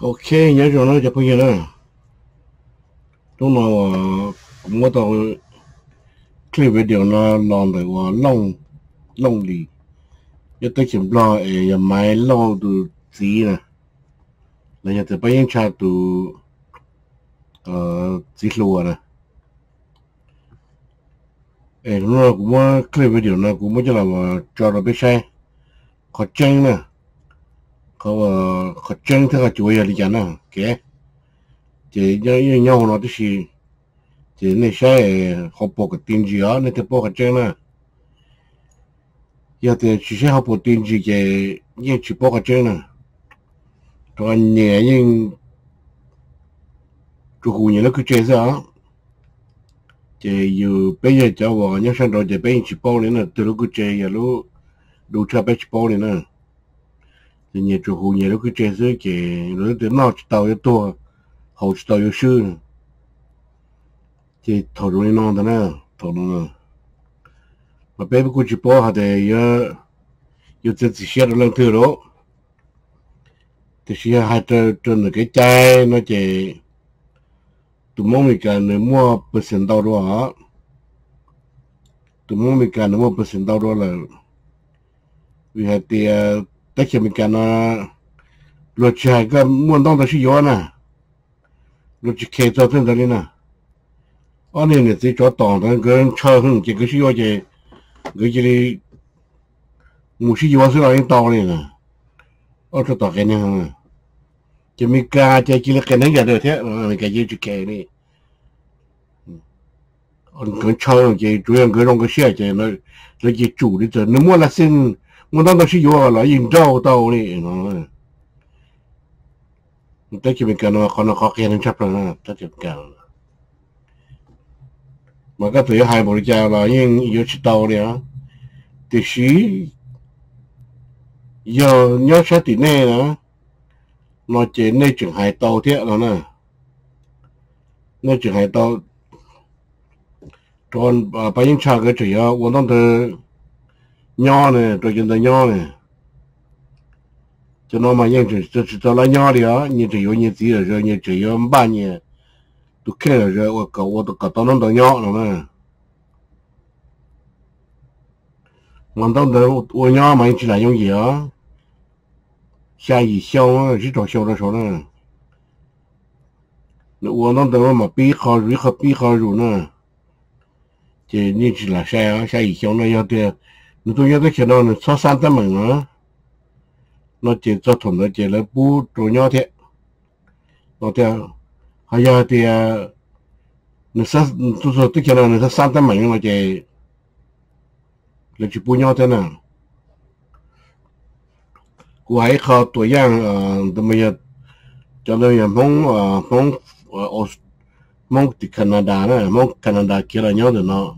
ok, nhớ rồi nó chụp cái nữa lúc nào ờ, cũng có tàu clip video nó làm được ว่า ờ, long long lì. Nhất tới chừng lo ấy, giờ mai lo từ gì nè. Là giờ tới bây giờ cha từ ờ gì lúa nè. Ấy nó cũng có clip video nó cũng mới cho là ờ, cho nó biết sai khó chân nè có khó chân thì có chủ yếu là gì nè cái chỉ nhớ nhau nó thì thì nên sai học bộ cái tiền gì á nên thì bộ cái chân nè giờ thì chỉ sẽ học bộ tiền gì cái nhưng chỉ bộ cái chân nè còn nhẹ nhưng chú cụ nhẹ nó cứ chơi sao thì dù bây giờ cháu vào nhớ sang rồi thì bây giờ chỉ bao nữa từ lúc cứ chơi giờ lúc đủ cho bây giờ chỉ bao nữa thì nhẹ chủ cụ nhẹ nó cứ chơi sao kì rồi từ nào chỉ tàu yếu tua hậu chỉ tàu yếu sư. Thì thầu rồi nó đó nè thầu nó mà bây giờ cứ chỉ bỏ hạt để giờ giờ chỉ chỉ xe nó lên thứ đó. Thì xe hai trên trên cái chai, nó chỉ tụi mong mình cần mua percent đâu đó tụi mong mình cần mua percent đâu đó là, vì hạt thì แต่เขียนเป็นการนะรถชายก็ม่วนต้องแต่ชิย้อนนะรถจะเคยเจอเพื่อนตอนนี้นะอันนี้เนี่ยที่จอดต่อแต่ก็เชื่อหึงจะก็ชิย้อนเจก็จะได้มูชิย้อนซึ่งเราเองต่อเลยนะเอาจะต่อแค่นี้ฮะจะมีกาจะกินกันนั่นอย่างเดียวเท่านั้นแกยืดจะแกนี่อันก็เชื่อหึงจะจุยอันก็ลงก็เชื่อใจแล้วแล้วจะจู่นี่เถอะนึกว่าละเส้น mà chỉ là những gì á 下雨消啊，日照消的时候呢，那我那等嘛备好水和备好肉呢，这你知了晒啊，下雨消那要得，你都要得看到呢，操三的门啊，那这做同的这来不重要的，那 娘呢，最近的娘呢，就那么认真，这是到了 ne, cho no mañi nchí, 开了。这我靠，我都看到 ñi cho ño ñi tí ra ra ñi cho ño mañi tu ke ra ra ño ka 好肉呢 ka tá nón nda ñaó. 你中间都看到你车山的门啊，那建筑同的建了不重要的，那点还有点，你说都说都看到你说山的门了的，那就不要的呢。我还靠多样呃，怎么样，叫那样蒙呃蒙呃。mong từ Canada này mong Canada kia là nhau được nó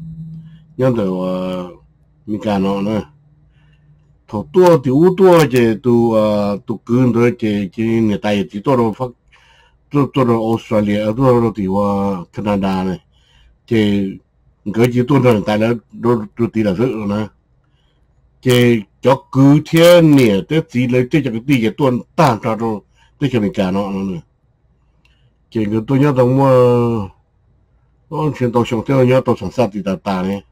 nhau được mi cả nó nè. Thổ tua thì u tua chứ tu à, tu cứng rồi chứ chứ người ta à, chỉ tôi rồi phát tôi tôi rồi Australia tôi rồi thì qua Canada này chứ cái chỉ tôi rồi ta là tôi tôi tí là rất rồi nè. Chứ cho cứ thiên nè tới chỉ lấy tới cho cái tí cái tuần tan ra rồi tới cho mình cả nó nữa chứ người tôi nhớ rằng mà nó chuyện tàu sống theo, nhớ tàu sống sát thì ta ta này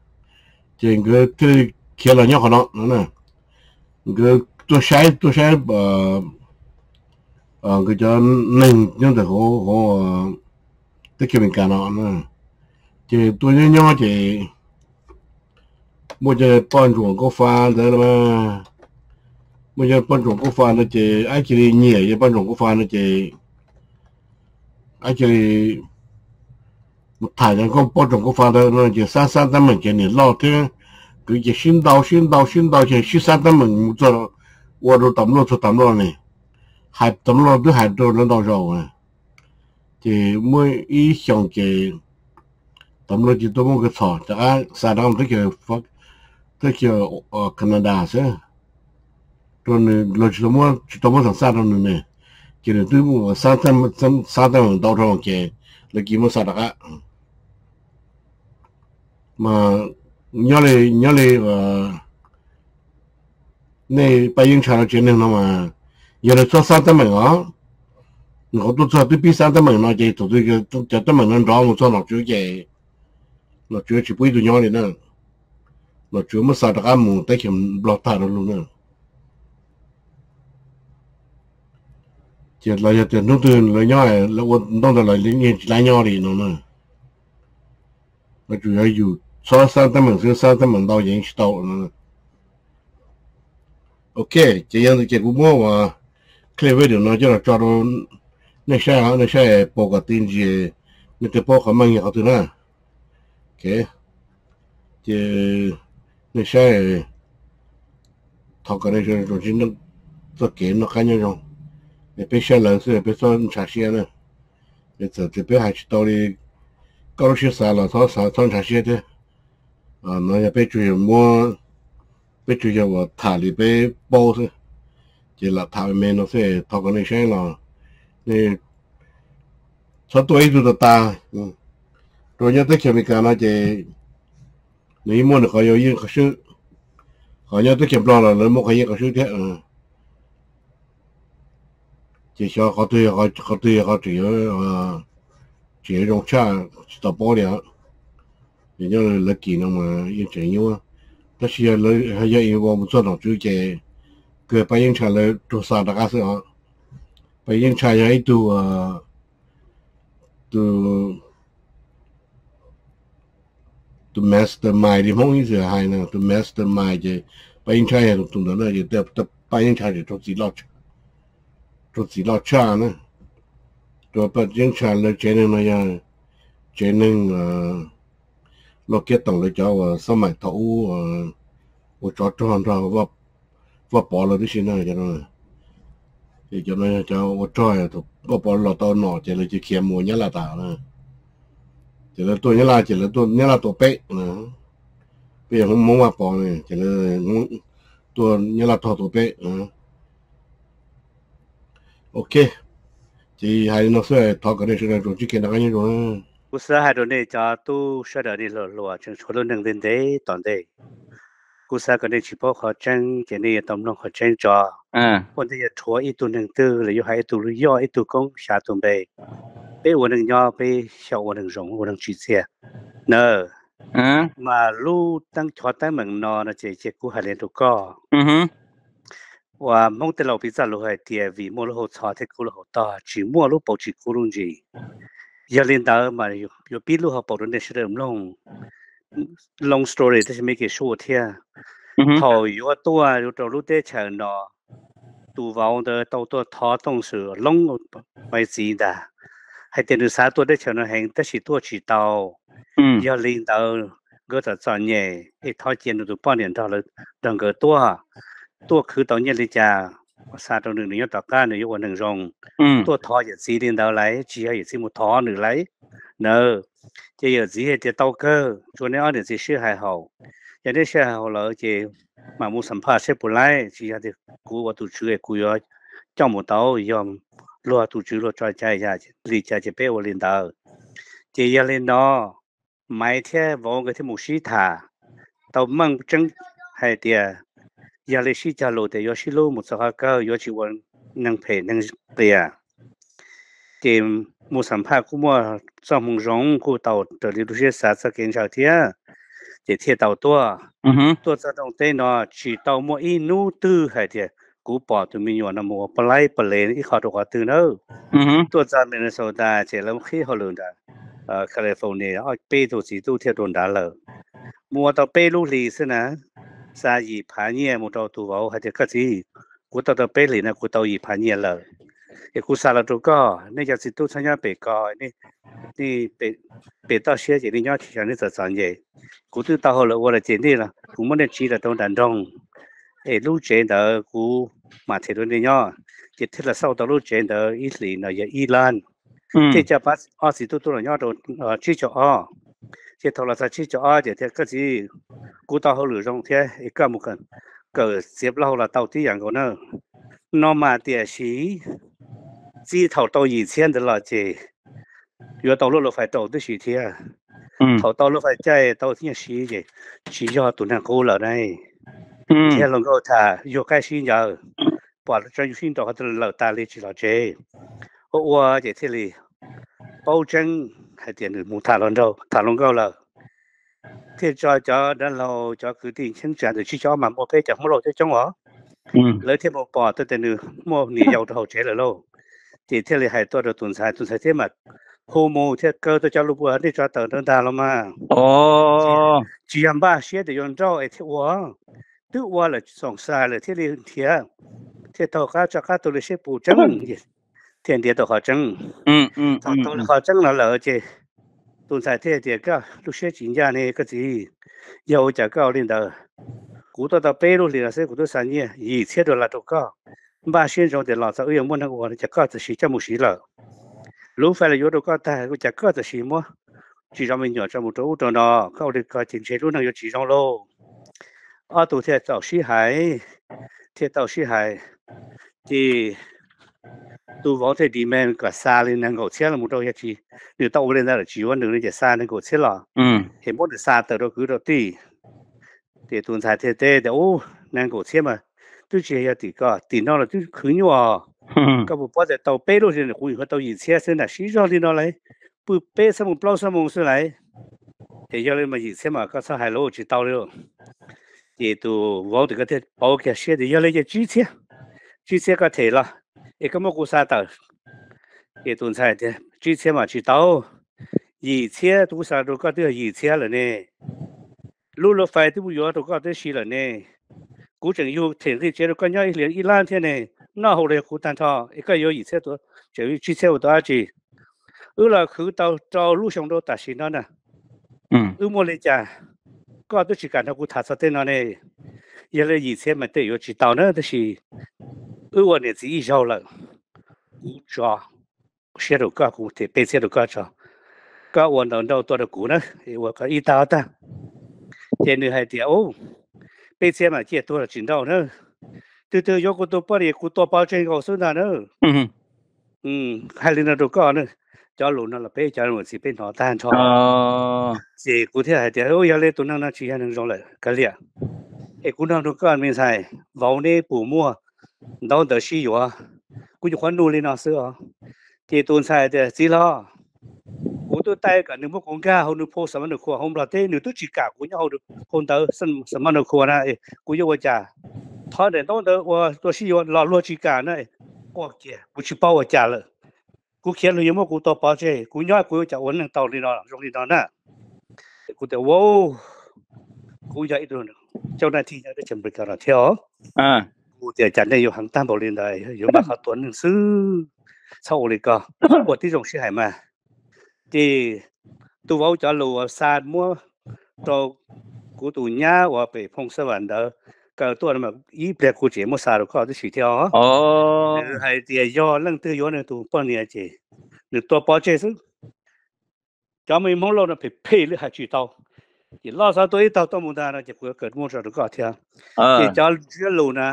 chỉ người tôi kia là nhóc họ nó nữa nè người tôi sai tôi sai ờ ờ cái cho nên nhưng được họ họ tới cho mình cả nó nữa chỉ tôi nhớ nhớ chỉ mua giờ bọn ruộng có pha thế mà mua giờ bọn ruộng có pha nó chỉ ai chỉ nhiều cho con ruộng có pha nó chỉ ai chỉ 太阳光把中国发的那些三三的门前的老天，估计熏到熏到熏到前十三的门我走，我都等不了出等不了呢，还等不了还多人到下午呢，这我一想起，等不了就多么个吵，这个三等都叫发，都叫呃可能大些，多你老几多么几多么上三等的呢，今天都我三等门三三等门到处往去。那基本上大概，嗯。mà nhớ lì nhớ lì và này bây giờ chào chuyện này mà. Giờ là cho sao tâm mình đó ngõ tôi cho tôi biết sao tâm mình nói gì tụi tôi cho cho tâm mình nói rõ một số nó chú gì nó chú chỉ biết tôi nhớ này nữa. Nó chú mới sao được ăn mù tới khi lọt ta luôn nữa. Chỉ là giờ tiền nước tiền lấy nhau là quân đông là lấy liên nhiên chỉ lấy nhau đi nó nữa nó chủ yếu Sonra zaten mısın? Zaten mı đâu yên đâu. Ok, chỉ yên chỉ cũng mua mà clever điều nó cho là cho nó nên sai hả nên sai bỏ cả gì nên cái bỏ cả mang nhiều thứ nữa. Ok, thì nên sai thọ cái này rồi rồi chính nó tất cả nó cá nhân rồi. Để biết sai lần sẽ biết sai trả sai nữa. Để từ từ biết hai chỉ đâu đi. Câu chuyện sai là thôi sai thôi trả sai. 啊那也别出 pechuya mua pechuya wa tali be bose, jela tali meno se ta konexen lo nii sotoi tu ta ta, jo ña tu ke mi kana. thì nhớ là kỳ nó mà yên chỉ nhiều á但是了还要因为我们做到就这个把影响了做啥大家是啊。bây giờ chạy ấy tu tu tu mastermind đi không như hay nè tu mastermind chứ bây giờ chạy ấy tu đó là gì tập tập bây giờ chạy cho chỉ lo cho chỉ lo cha nè rồi bây giờ chạy là chế nên là ya chế nên Lo kết tổng là cho sau mày thấu và cho cho ra và và bỏ là đi xin nữa cho nó thì cho nó cho tôi trai thì và bỏ lo tao nọ chỉ là chỉ kiếm mua nhá là tao nè chỉ là tôi nhá là, chỉ là tôi nhá là tôi bé nè. Bây giờ không muốn mà bỏ này, chỉ là tôi nhá là tôi tôi bé nè. Ok. Thì hai nó sẽ thọ cái này, sẽ rồi chỉ kiện cái này rồi. cú sơ hai đứa này cho tu sơ đợt đi lừa lừa chừng số lượng đến đấy toàn đấy cú sơ cái này chỉ bảo họ chân cái này tầm nó họ chân cho 嗯，我这也拖一度能得了，又还一度要一度工下顿呗，被我能要被小我能容我能拒绝，那嗯马路当拖单门呢，那这这股还连都高，嗯哼，我梦得老比在路还跌为莫路后操的股路后大，只莫路保持股路 giờ lên đó mà yo pi lu ha bảo đến sẽ làm long long story thế mấy cái short thế thầu yo à, yo trâu lu tê chờ nó tu vào đó tàu tua thọ tông sự long mấy gì đó hay tiền được sao tua tê chờ nó hàng tất chỉ tua chỉ tàu. Giờ lên đó gỡ thật chọn nhẹ. Thì thọ tiền được bao nhiêu đó là đừng gỡ tua. Tua cứ tàu nhẹ đi chả sa trong đường nếu tọa ca nếu của đường rồng tôi thọ giờ gì đến đào lấy chỉ hay gì một thọ nữa lấy nờ chỉ giờ gì thì tàu cơ cho nên ở được gì sư hài hậu giờ đến sư hài hậu lỡ chỉ mà muốn sắm phá sẽ bù lại chỉ là thì cú và tụi chữ cú ở trong một tàu dòm lúa tụi chữ lúa trai chạy ra lì chạy chỉ bé vào lên tàu chỉ giờ lên đó mấy thế vong cái thế một sĩ thả tàu măng chân hay tiền ยาเลชิจาโลเตยอชิโลมุสฮาก้ายอชิวันนังเพนังเตียเตมมุสัมภาคุมัวซอมงจงกูเต่าเตลิลุเชสาสเกนชาวเทียเจเทียเตาตัวตัวจะต้องเตนอจีเต่ามัวอินูตื้อใฮเทียกูปอดตัมีหยวนนโมปลายปลเลนอีขอตกวอตื่นเออตัวจากเมนโซดาเจแล้วขี้ฮอลลูนดาเอ่อแคลิฟอร์เนียอ้อยเป้ตัวสีตู้เทียโดนดาเลยมัวต่อเป้ลูกลีซะนะ sa yi pa nye mu to tu wo ha te ka ti ku to to pe li na ku to yi pa nye la e ku sa la tu ko ne ja si tu sa nya pe ko ni ni pe pe ta xie ji ni nya chi ni sa sang ye ku tu ta ho lo wo la ji ni la ku mo ne chi la tong dan dong e lu che da ku ma te do ni nya chỉ thế là sau đó lúc chuyện đó ít lì nó giờ Iran thế cho bác ở sĩ tu tu là nhau rồi chỉ cho ở thì thầu là sao chỉ cho ai để thì cái gì cú tao hậu lửa rong thế ít cả một cần cờ xếp lâu là tàu tí dạng của nó. Nó mà tiền xí chỉ thầu tàu gì xem được là gì vừa tàu lúc phải tàu tới xí thế à. Ừ. Thầu tàu lúc phải chạy tàu thiên xí gì chỉ cho tụi nàng cô là đây ừ. thế lòng cô thả vô cái xí nhờ bỏ cho xin tàu họ từ lầu ta lên chỉ là chế ô ô chỉ thế này bao chân hay tiền được mua thả lon đâu thả lon gâu là thế cho cho đã lâu cho cứ tiền sinh sản rồi chỉ cho mà mua phê chẳng mất rồi cho chống đó ừ. lấy thêm một bò tôi tiền được mua nỉ dầu đầu chế là lâu. Thì thế là hai tôi được tuần sai tuần sai thế mà hồ mô thế cơ tôi cho lúc bữa đi cho tờ đơn ta lắm mà. Ồ. Chỉ làm ba xe để dùng rau ấy thế quá tức quá là sòng sai là thế liền thế thế tàu cá cho cá tôi là xe bù trắng. thiên địa tôi họ trắng ừ ừ tôi họ trắng là lỡ chứ tuần sai thế thì cái lúc xe chính ra này cái gì yêu chả cao lên đó cú tôi ta bê luôn liền sẽ cú tôi sản nghiệp以前都là đâu có ba xuyên trong thì lọ sao yêu muốn nó gọi chả có thì chỉ cho một xí lợ lúc phải là yêu đâu có ta cũng chả có thì xí mua chỉ cho mình nhỏ cho một chỗ cho nó có được có chính chế luôn nó chỉ trong lô ở tụ thế tàu xí hải thế tàu xí hải thì tu võ thể đi men cả xa lên năng gỗ chết là một đôi ya chi. Nếu tàu lên ra là chỉ quan đường lên chạy xa năng gỗ chết là ừ. thì mỗi được xa tới đâu cứ đâu tì thì tuần sai thế thế để ô năng gỗ chết mà. Tôi chỉ ya tì cả tì nó là tôi khứ nhau à các bộ bao giờ tàu bê đôi thì cũng có tàu gì xe xe là xí cho đi nó lại bự bê xong một bao xong một xe lại thì cho nên mà gì xe mà có sao hai lô chỉ tàu luôn. Thì tu võ thì có thể bảo cái xe thì cho nên cái chi xe chi xe có thể là cái cái mà cũng sao tàu thì tuần sai thì chi xe mà chỉ tàu gì xe tu sao đâu có được gì xe rồi nè lúc lúc phải tu vừa đâu có được xí rồi nè cú chẳng yêu thể thì chế được con nhau liền y lan thế này nó hậu lại cú tan thọ cái yêu gì thế tôi chỉ chi xe của tôi chỉ ừ là cứ tàu tàu lúc xong đâu ta xin nó nè ừ ừ mua lấy cha có tôi chỉ cần nó cú thả sao tên nó này giờ là gì thế mà tôi yêu chỉ tàu nữa thì chỉ ừ 我呢自己要了cú cho xe được cả cú thể bê xe được cả cho có 我能到多的股呢我可一刀的天女还点哦被车嘛借多了紧到呢，对对，有个多把你古多保证告诉他呢， ừ 嗯，还领那都搞呢，叫路那了被叫我是被拿单超， ờ 这古天还点哦，要来都那那去还能用了，个了，哎，古那都搞明才， đâu đỡ xí yếu cũng chỉ khoan nô lên nó sửa thì tuần sai thì gì lo cũng tôi tay cả nếu mà cũng ga hôm nay phô sắm ăn được khua hôm là thế nếu tôi chỉ cả cũng nhau được hôm tới sắm sắm ăn được khua này cũng yêu trả thôi để đâu đỡ tôi tôi xí yếu lo lo chỉ cả này quá kìa cũng chỉ bao trả rồi cũng khiến là mà cũng to bao chế cũng nhau cũng trả uống tàu đi nó trong đi nó nè cũng để wow cũng vậy rồi trong này thì nhớ được chuẩn bị cả là theo à 我这真的有很担保的的，有蛮好多人是操的个，我这种是还嘛，的都往这路啊山么到古都 nhà và bị phong sa vạn đó. Cái tôi mà ý bẹt cụ chỉ một sao được có cái sự theo á, hay thì do lần thứ do này tụ bao nhiêu chỉ, được tôi bao chế chứ, cho mình mong lo là phải phê được hai chữ tao, thì lo sao tôi tao tao muốn là chỉ có cái một sao được có theo, ờ. thì cho chưa lâu nè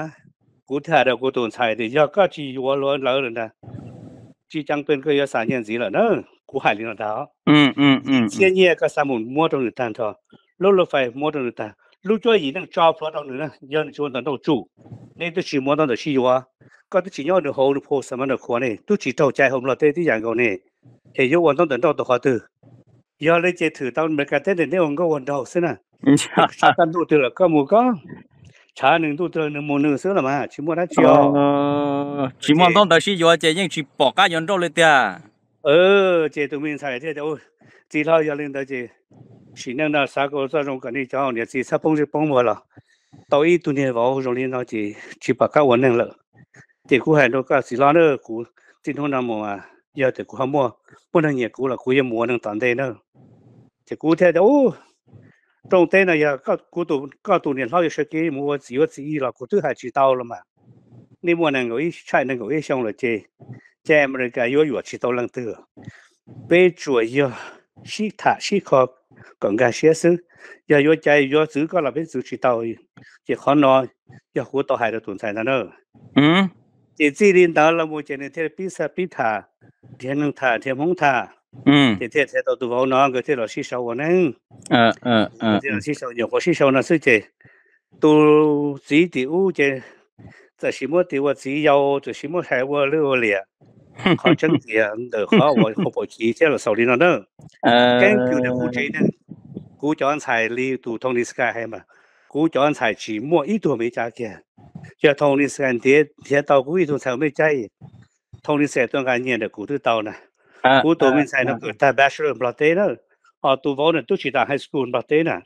cụ thể là cụ tồn tại thì do các chị của lo lỡ rồi nè chỉ chẳng bên cái có sản hiện gì là nữa cụ hải liên đó ừ ừ ừ现在个啥么摸到你单套，路路费摸到你单，路做一能招不到你呢，要你做能到住，你都是摸到的是有啊，嗰啲钱要你好你破什么的款呢，都知道在后落啲啲人讲呢，系要运动等到的话都，要你只ถือ到每个啲人你揾个运动先啊，查单都得了，个冇个， 查能都得能冇能先了嘛，全部都知哦。 ờ chỉ mong tao tới khi vô chơi nhưng chỉ bỏ cá yon đâu lên tia 呃，这都明白，这都知道要领导这，是那那啥个这种跟你讲，你这才帮就帮我了，到一多年后容领导这去把个完成了，这股还多个是哪呢股，今天那么啊，要这股还么不能也股了，股也没能当的呢，这股天的哦。 trong tên này các cụ tụ các tụ niên lao sẽ cái mua chỉ có chỉ là cụ thứ hai chỉ tao là mà nếu mua này người chạy này người xong là chê chê mà cái yếu yếu chỉ tao lần thứ bây chủ yếu sĩ thả sĩ khó còn cái sĩ sư giờ yếu chạy yếu giữ có là bên giữ chỉ tao chỉ khó nói giờ cụ tao hai là tuần sai nữa chỉ chỉ đến đó là mua chê nên thế biết sao biết thả thiên năng thả thiên mông thả 嗯，天天才到都好难，个天老师收我呢。嗯嗯嗯，天老师收，有我师收那是这，都只的乌这，这什么的我只要，这什么海我了了。好挣钱的，好我好不起，这了手里那呢。呃，根据的乌这呢，古讲才里都通的是干海嘛，古讲才寂寞一度没加钱，这通的是干跌跌到古一度才没加一，通的是干年的古都到呢。嗯。cú tụi mình xài nó à. cứ ta bachelor bà tế đó. Họ tụ vốn là tôi chỉ đang high school bà tế nè.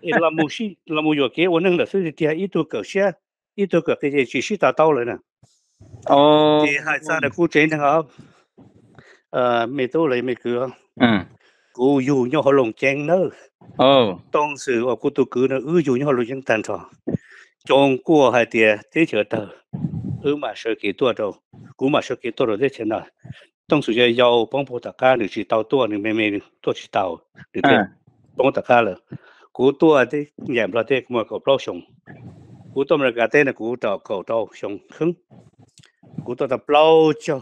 Là một sĩ là một việc kia ông là thứ thì ít tôi cỡ xe ít tôi cỡ cái gì chỉ sĩ ta tao rồi nè. Ờ thì hai sao là cú chơi chế nó ờ mẹ tôi lấy mẹ cửa ừ. cú dù nhau họ lồng chen nữa ờ. Tông sự ở cú tôi cứ nó ư dù nhau họ lồng chen tàn trò trong cua hai tiền thế chờ tờ. Ư mà sợ kỳ tua đâu cú mà sợ kỳ tua rồi thế chờ nào 当时就要帮补大家，你去到多，你妹妹多去到，你这嗯帮大家了。古多的也不得，我搞不了熊。古多么个的呢？古到搞到熊哼，古多的不老叫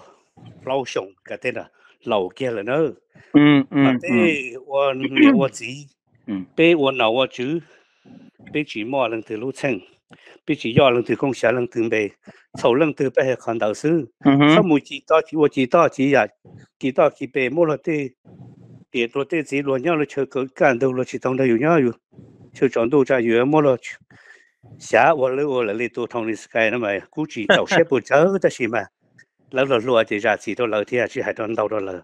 不老熊个的呢，老嘅了呢。嗯啊嗯嗯对，我你我自，嗯，被我脑我煮，被chỉ mò lần từ lũ chân, bị chỉ do lần từ công xã lần từ bề, sầu lần từ bề còn đầu sư. 嗯 sao 哼， mùi chỉ to chỉ我chỉ to chỉ à chỉ to chỉ bề mua là tê để tôi tê chỉ luôn nhau là chờ cỡ cản đâu là chỉ tông đây nhau rồi chờ chọn đâu ra rồi mua là xã我了我了里多通的 sky 那么估计到些不走的是嘛，老了路啊，这下子都老天啊，去海端到到了。